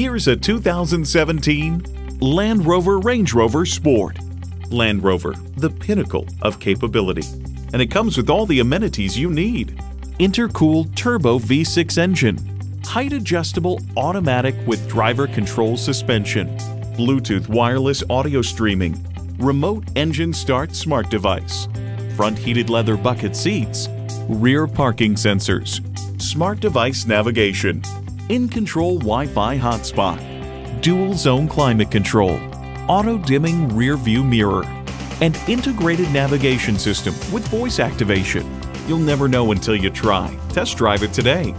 Here's a 2017 Land Rover Range Rover Sport. Land Rover, the pinnacle of capability. And it comes with all the amenities you need. Intercooled turbo V6 engine, height adjustable automatic with driver control suspension, Bluetooth wireless audio streaming, remote engine start smart device, front heated leather bucket seats, rear parking sensors, smart device navigation, in control Wi Fi hotspot, dual zone climate control, auto dimming rear view mirror, and integrated navigation system with voice activation. You'll never know until you try. Test drive it today.